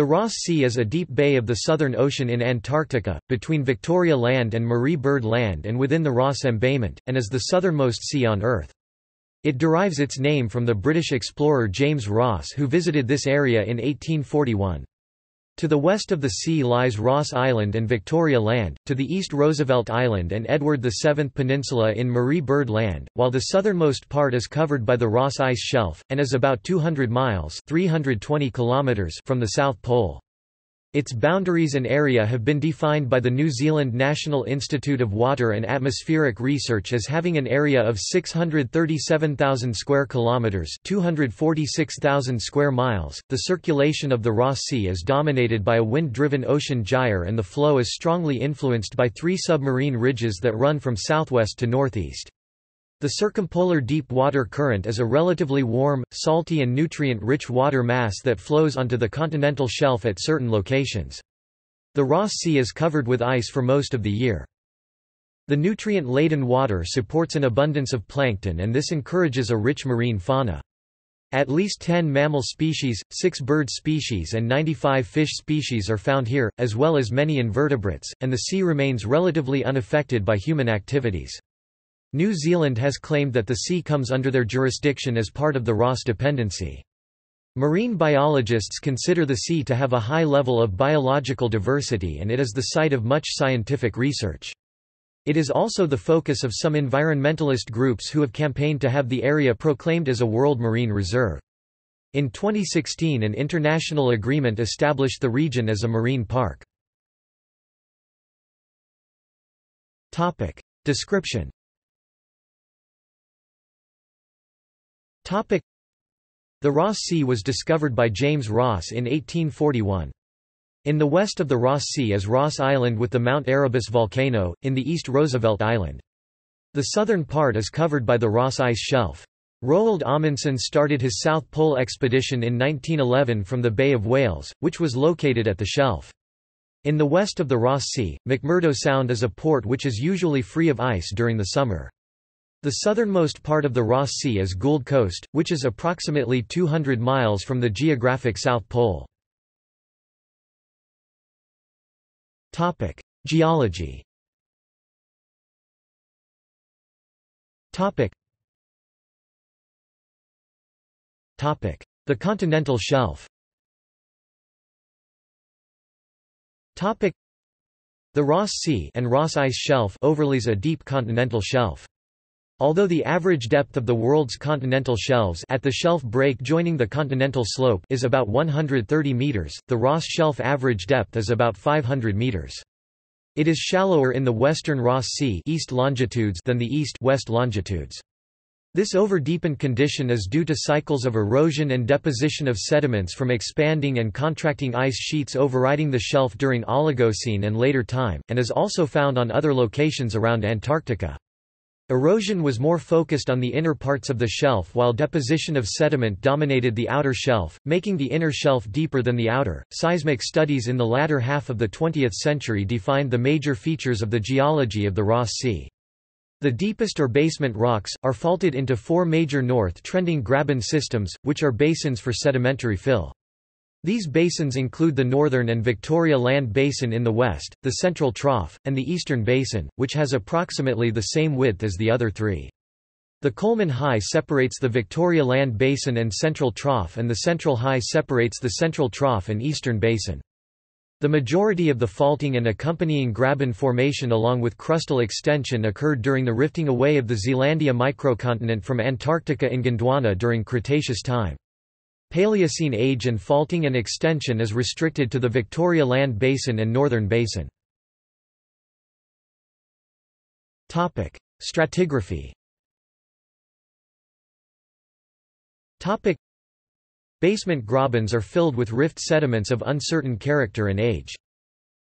The Ross Sea is a deep bay of the Southern Ocean in Antarctica, between Victoria Land and Marie Byrd Land and within the Ross Embayment, and is the southernmost sea on Earth. It derives its name from the British explorer James Ross who visited this area in 1841. To the west of the sea lies Ross Island and Victoria Land, to the east Roosevelt Island and Edward VII Peninsula in Marie Byrd Land, while the southernmost part is covered by the Ross Ice Shelf, and is about 200 miles 320 kilometers from the South Pole. Its boundaries and area have been defined by the New Zealand National Institute of Water and Atmospheric Research as having an area of 637,000 square kilometers, 246,000 square miles. The circulation of the Ross Sea is dominated by a wind-driven ocean gyre and the flow is strongly influenced by three submarine ridges that run from southwest to northeast. The circumpolar deep water current is a relatively warm, salty and nutrient-rich water mass that flows onto the continental shelf at certain locations. The Ross Sea is covered with ice for most of the year. The nutrient-laden water supports an abundance of plankton and this encourages a rich marine fauna. At least 10 mammal species, 6 bird species and 95 fish species are found here, as well as many invertebrates, and the sea remains relatively unaffected by human activities. New Zealand has claimed that the sea comes under their jurisdiction as part of the Ross Dependency. Marine biologists consider the sea to have a high level of biological diversity and it is the site of much scientific research. It is also the focus of some environmentalist groups who have campaigned to have the area proclaimed as a World Marine Reserve. In 2016 an international agreement established the region as a marine park. Description The Ross Sea was discovered by James Ross in 1841. In the west of the Ross Sea is Ross Island with the Mount Erebus volcano, in the east Roosevelt Island. The southern part is covered by the Ross Ice Shelf. Roald Amundsen started his South Pole expedition in 1911 from the Bay of Whales, which was located at the shelf. In the west of the Ross Sea, McMurdo Sound is a port which is usually free of ice during the summer. The southernmost part of the Ross Sea is Gould Coast, which is approximately 200 miles from the geographic South Pole. Geology The continental shelf The Ross Sea and Ross Ice Shelf overlays a deep continental shelf. Although the average depth of the world's continental shelves at the shelf break joining the continental slope is about 130 meters, the Ross Shelf average depth is about 500 meters. It is shallower in the western Ross Sea east longitudes than the east-west longitudes. This over-deepened condition is due to cycles of erosion and deposition of sediments from expanding and contracting ice sheets overriding the shelf during Oligocene and later time, and is also found on other locations around Antarctica. Erosion was more focused on the inner parts of the shelf while deposition of sediment dominated the outer shelf, making the inner shelf deeper than the outer. Seismic studies in the latter half of the 20th century defined the major features of the geology of the Ross Sea. The deepest or basement rocks, are faulted into four major north-trending graben systems, which are basins for sedimentary fill. These basins include the Northern and Victoria Land Basin in the west, the Central Trough, and the Eastern Basin, which has approximately the same width as the other three. The Coulman High separates the Victoria Land Basin and Central Trough and the Central High separates the Central Trough and Eastern Basin. The majority of the faulting and accompanying graben formation along with crustal extension occurred during the rifting away of the Zealandia microcontinent from Antarctica in Gondwana during Cretaceous time. Paleocene age and faulting and extension is restricted to the Victoria Land Basin and Northern Basin. Stratigraphy Basement grabens are filled with rift sediments of uncertain character and age.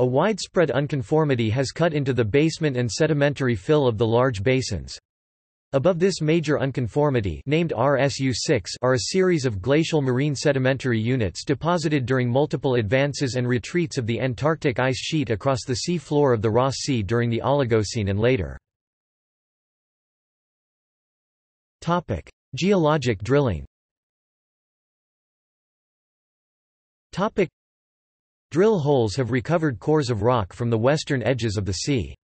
A widespread unconformity has cut into the basement and sedimentary fill of the large basins. Above this major unconformity named RSU-6 are a series of glacial marine sedimentary units deposited during multiple advances and retreats of the Antarctic ice sheet across the sea floor of the Ross Sea during the Oligocene and later. Geologic drilling Drill holes have recovered cores of rock from the western edges of the sea.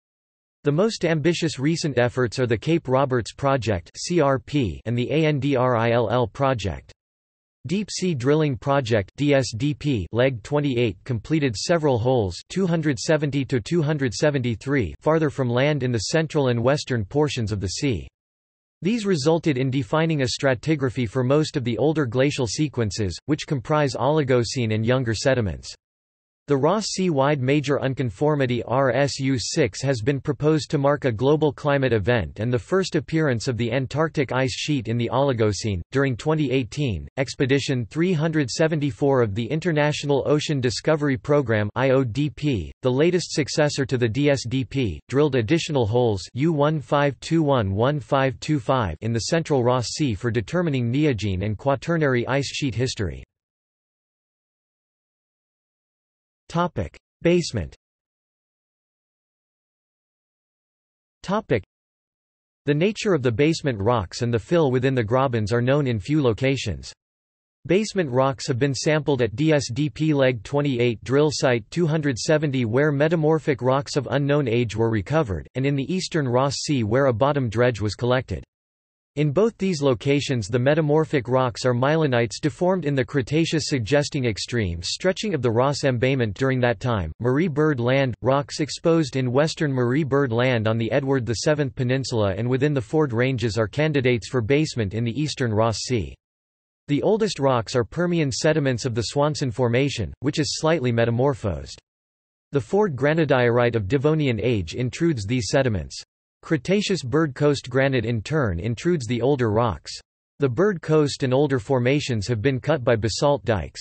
The most ambitious recent efforts are the Cape Roberts Project and the ANDRILL project. Deep Sea Drilling Project DSDP leg 28 completed several holes 270 to 273 farther from land in the central and western portions of the sea. These resulted in defining a stratigraphy for most of the older glacial sequences, which comprise Oligocene and younger sediments. The Ross Sea-wide Major Unconformity RSU-6 has been proposed to mark a global climate event and the first appearance of the Antarctic ice sheet in the Oligocene. During 2018, Expedition 374 of the International Ocean Discovery Program (IODP), the latest successor to the DSDP, drilled additional holes U1521-1525 in the central Ross Sea for determining neogene and quaternary ice sheet history. Topic: Basement. Topic: The nature of the basement rocks and the fill within the grabens are known in few locations. Basement rocks have been sampled at DSDP Leg 28 drill site 270 where metamorphic rocks of unknown age were recovered, and in the eastern Ross Sea where a bottom dredge was collected. In both these locations the metamorphic rocks are mylonites deformed in the Cretaceous suggesting extreme stretching of the Ross embayment during that time. Marie Byrd Land – Rocks exposed in western Marie Byrd Land on the Edward VII Peninsula and within the Ford Ranges are candidates for basement in the eastern Ross Sea. The oldest rocks are Permian sediments of the Swanson Formation, which is slightly metamorphosed. The Ford granodiorite of Devonian age intrudes these sediments. Cretaceous Byrd Coast granite in turn intrudes the older rocks. The Byrd Coast and older formations have been cut by basalt dikes.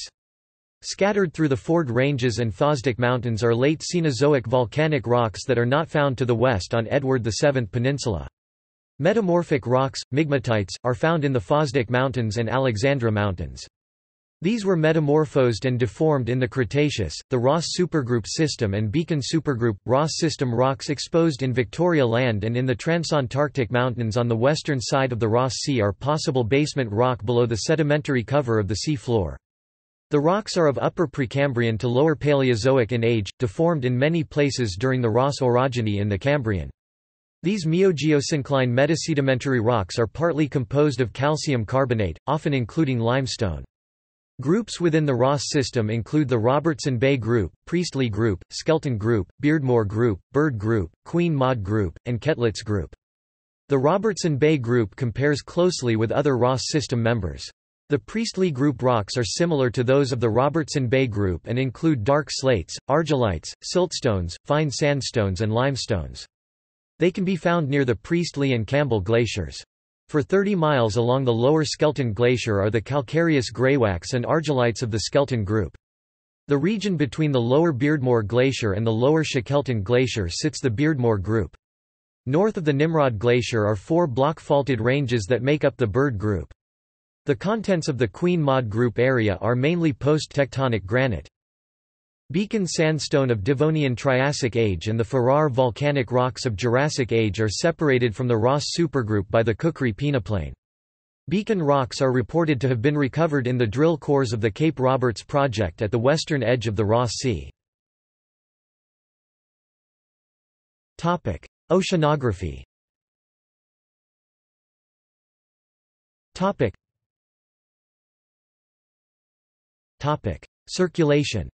Scattered through the Ford Ranges and Fosdick Mountains are late Cenozoic volcanic rocks that are not found to the west on Edward VII Peninsula. Metamorphic rocks, migmatites, are found in the Fosdick Mountains and Alexandra Mountains. These were metamorphosed and deformed in the Cretaceous, the Ross supergroup system and Beacon supergroup. Ross system rocks exposed in Victoria Land and in the Transantarctic Mountains on the western side of the Ross Sea are possible basement rock below the sedimentary cover of the sea floor. The rocks are of Upper Precambrian to Lower Paleozoic in age, deformed in many places during the Ross orogeny in the Cambrian. These miogeosyncline metasedimentary rocks are partly composed of calcium carbonate, often including limestone. Groups within the Ross system include the Robertson Bay Group, Priestley Group, Skelton Group, Beardmore Group, Byrd Group, Queen Maud Group, and Koettlitz Group. The Robertson Bay Group compares closely with other Ross system members. The Priestley Group rocks are similar to those of the Robertson Bay Group and include dark slates, argillites, siltstones, fine sandstones and limestones. They can be found near the Priestley and Campbell glaciers. For 30 miles along the lower Skelton Glacier are the calcareous greywacke and argillites of the Skelton Group. The region between the lower Beardmore Glacier and the lower Shackleton Glacier sits the Beardmore Group. North of the Nimrod Glacier are four block-faulted ranges that make up the Byrd Group. The contents of the Queen Maud Group area are mainly post-tectonic granite. Beacon sandstone of Devonian Triassic age and the Ferrar volcanic rocks of Jurassic age are separated from the Ross supergroup by the Kukri peneplain. Beacon rocks are reported to have been recovered in the drill cores of the Cape Roberts project at the western edge of the Ross Sea. Oceanography Circulation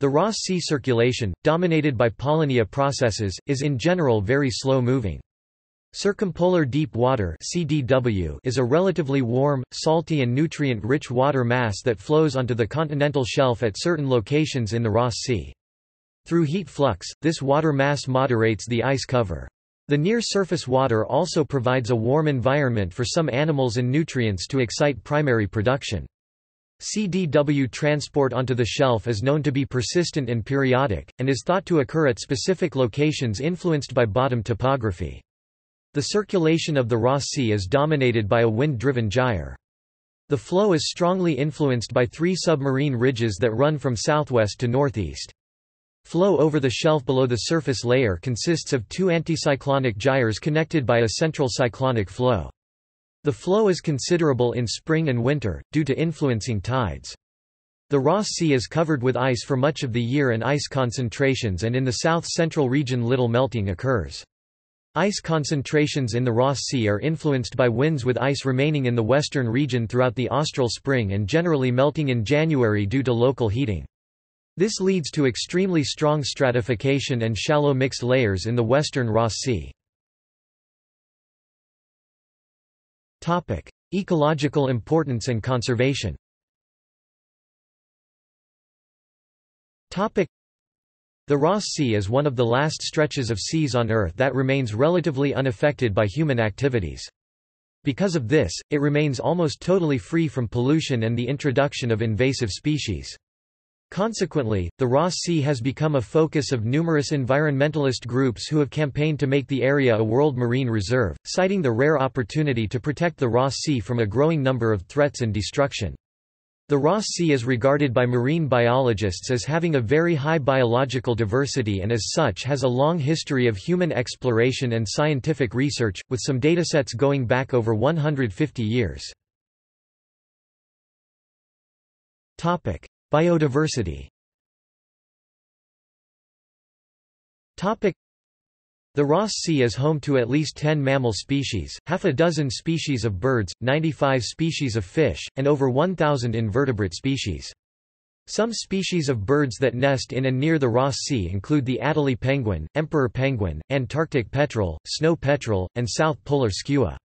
The Ross Sea circulation, dominated by polynya processes, is in general very slow-moving. Circumpolar deep water CDW is a relatively warm, salty and nutrient-rich water mass that flows onto the continental shelf at certain locations in the Ross Sea. Through heat flux, this water mass moderates the ice cover. The near-surface water also provides a warm environment for some animals and nutrients to excite primary production. CDW transport onto the shelf is known to be persistent and periodic, and is thought to occur at specific locations influenced by bottom topography. The circulation of the Ross Sea is dominated by a wind-driven gyre. The flow is strongly influenced by three submarine ridges that run from southwest to northeast. Flow over the shelf below the surface layer consists of two anticyclonic gyres connected by a central cyclonic flow. The flow is considerable in spring and winter, due to influencing tides. The Ross Sea is covered with ice for much of the year and ice concentrations and in the south-central region little melting occurs. Ice concentrations in the Ross Sea are influenced by winds with ice remaining in the western region throughout the austral spring and generally melting in January due to local heating. This leads to extremely strong stratification and shallow mixed layers in the western Ross Sea. Ecological importance and conservation Topic: The Ross Sea is one of the last stretches of seas on Earth that remains relatively unaffected by human activities. Because of this, it remains almost totally free from pollution and the introduction of invasive species. Consequently, the Ross Sea has become a focus of numerous environmentalist groups who have campaigned to make the area a World Marine Reserve, citing the rare opportunity to protect the Ross Sea from a growing number of threats and destruction. The Ross Sea is regarded by marine biologists as having a very high biological diversity and as such has a long history of human exploration and scientific research, with some datasets going back over 150 years. Biodiversity the Ross Sea is home to at least 10 mammal species, half a dozen species of birds, 95 species of fish, and over 1,000 invertebrate species. Some species of birds that nest in and near the Ross Sea include the Adelie penguin, emperor penguin, Antarctic petrel, snow petrel, and South polar skua.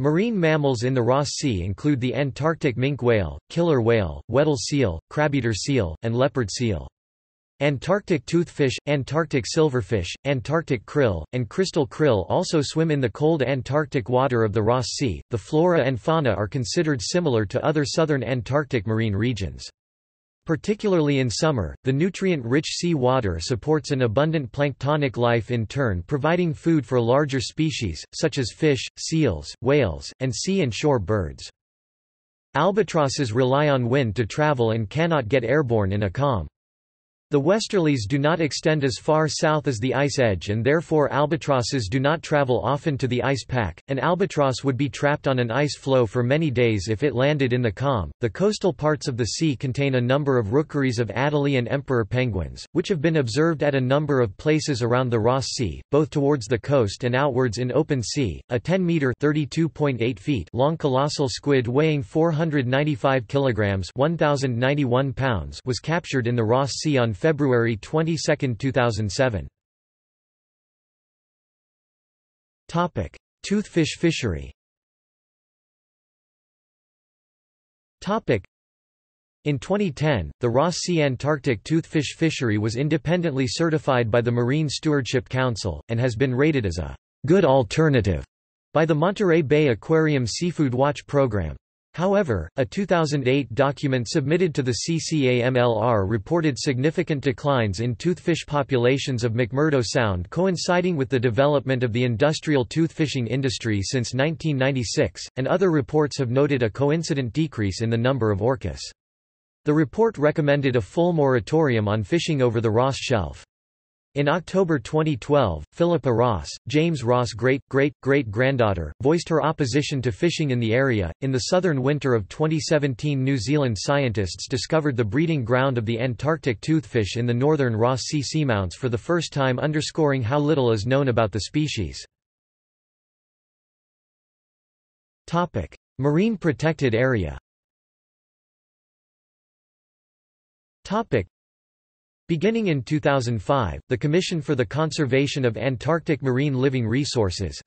Marine mammals in the Ross Sea include the Antarctic minke whale, killer whale, Weddell seal, crabeater seal, and leopard seal. Antarctic toothfish, Antarctic silverfish, Antarctic krill, and crystal krill also swim in the cold Antarctic water of the Ross Sea. The flora and fauna are considered similar to other southern Antarctic marine regions. Particularly in summer, the nutrient-rich sea water supports an abundant planktonic life in turn providing food for larger species, such as fish, seals, whales, and sea and shore birds. Albatrosses rely on wind to travel and cannot get airborne in a calm. The westerlies do not extend as far south as the ice edge and therefore albatrosses do not travel often to the ice pack. An albatross would be trapped on an ice floe for many days if it landed in the calm. The coastal parts of the sea contain a number of rookeries of Adelie and emperor penguins, which have been observed at a number of places around the Ross Sea, both towards the coast and outwards in open sea. A 10 meter (32.8 feet) long colossal squid weighing 495 kilograms (1091 pounds) was captured in the Ross Sea on February 22, 2007. Topic: Toothfish fishery. Topic: in 2010, the Ross Sea Antarctic toothfish fishery was independently certified by the Marine Stewardship Council, and has been rated as a good alternative by the Monterey Bay Aquarium Seafood Watch Program. However, a 2008 document submitted to the CCAMLR reported significant declines in toothfish populations of McMurdo Sound coinciding with the development of the industrial toothfishing industry since 1996, and other reports have noted a coincident decrease in the number of orcas. The report recommended a full moratorium on fishing over the Ross Shelf. In October 2012, Philippa Ross, James Ross' great-great-great-granddaughter, voiced her opposition to fishing in the area. In the southern winter of 2017, New Zealand scientists discovered the breeding ground of the Antarctic toothfish in the northern Ross Sea seamounts for the first time, underscoring how little is known about the species. Topic: Marine protected area. Beginning in 2005, the Commission for the Conservation of Antarctic Marine Living Resources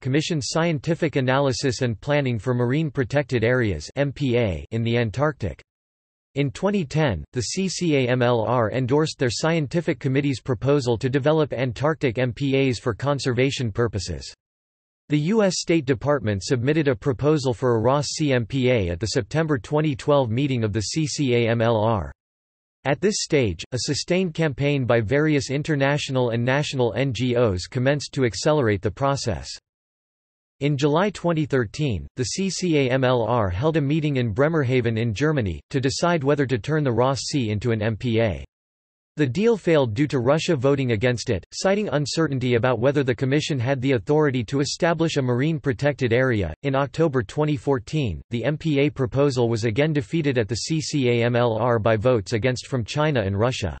commissioned scientific analysis and planning for marine protected areas in the Antarctic. In 2010, the CCAMLR endorsed their scientific committee's proposal to develop Antarctic MPAs for conservation purposes. The U.S. State Department submitted a proposal for a Ross Sea MPA at the September 2012 meeting of the CCAMLR. At this stage, a sustained campaign by various international and national NGOs commenced to accelerate the process. In July 2013, the CCAMLR held a meeting in Bremerhaven in Germany, to decide whether to turn the Ross Sea into an MPA. The deal failed due to Russia voting against it, citing uncertainty about whether the Commission had the authority to establish a marine protected area. In October 2014, the MPA proposal was again defeated at the CCAMLR by votes against from China and Russia.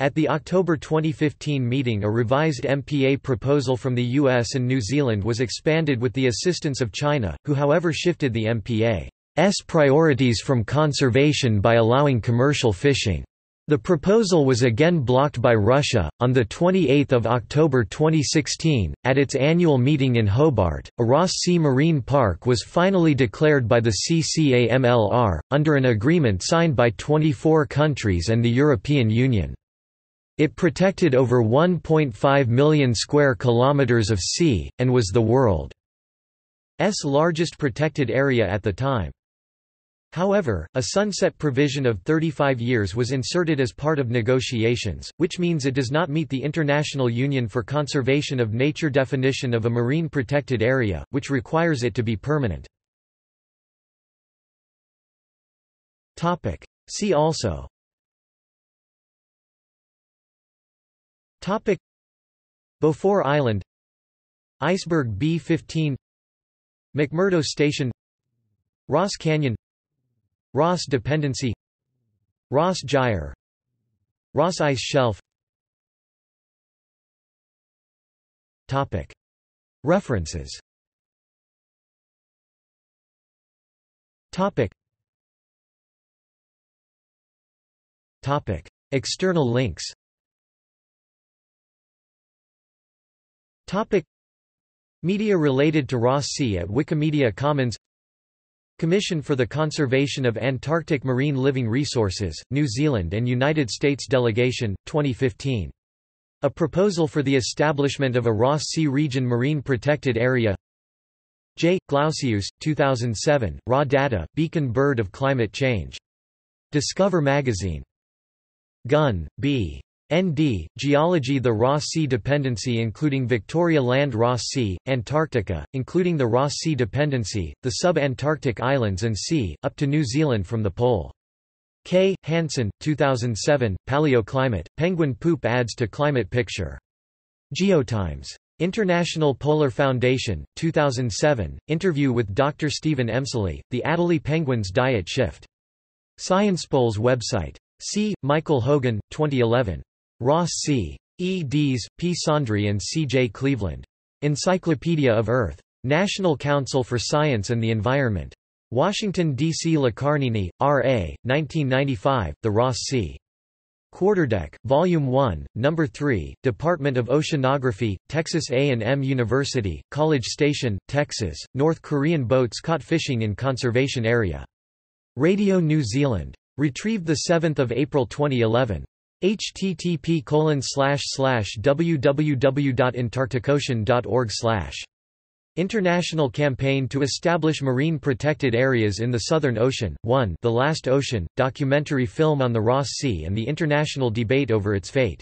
At the October 2015 meeting a revised MPA proposal from the US and New Zealand was expanded with the assistance of China, who however shifted the MPA's priorities from conservation by allowing commercial fishing. The proposal was again blocked by Russia. On 28 October 2016, at its annual meeting in Hobart, a Ross Sea Marine Park was finally declared by the CCAMLR, under an agreement signed by 24 countries and the European Union. It protected over 1.5 million square kilometres of sea, and was the world's largest protected area at the time. However, a sunset provision of 35 years was inserted as part of negotiations, which means it does not meet the International Union for Conservation of Nature definition of a marine protected area, which requires it to be permanent. See also. Topic. Beaufort Island. Iceberg B-15 McMurdo Station. Ross Canyon Ross dependency Ross Gyre Ross ice shelf. Topic. References. Topic. Topic. External links. Topic. Media related to Ross Sea at Wikimedia Commons Commission for the Conservation of Antarctic Marine Living Resources, New Zealand and United States Delegation, 2015. A proposal for the establishment of a Ross Sea Region Marine Protected Area J. Glausius, 2007, Raw Data, Beacon Bird of Climate Change. Discover Magazine. Gunn, B. ND, Geology The Ross Sea Dependency including Victoria Land Ross Sea, Antarctica, including the Ross Sea Dependency, the sub-Antarctic islands and sea, up to New Zealand from the pole. K. Hansen, 2007, Paleoclimate, Penguin Poop adds to climate picture. Geotimes. International Polar Foundation, 2007, interview with Dr. Stephen Emslie, The Adelie Penguins Diet Shift. SciencePoles website. C. Michael Hogan, 2011. Ross Sea. E. Dees, P. Saundry and C. J. Cleveland. Encyclopedia of Earth. National Council for Science and the Environment. Washington, D.C. Locarnini, R. A., 1995, The Ross Sea. Quarterdeck, Volume 1, No. 3, Department of Oceanography, Texas A&M University, College Station, Texas, North Korean boats caught fishing in conservation area. Radio New Zealand. Retrieved 7 April 2011 http www.antarcticocean.org International Campaign to Establish Marine Protected Areas in the Southern Ocean. 1 The Last Ocean, documentary film on the Ross Sea and the international debate over its fate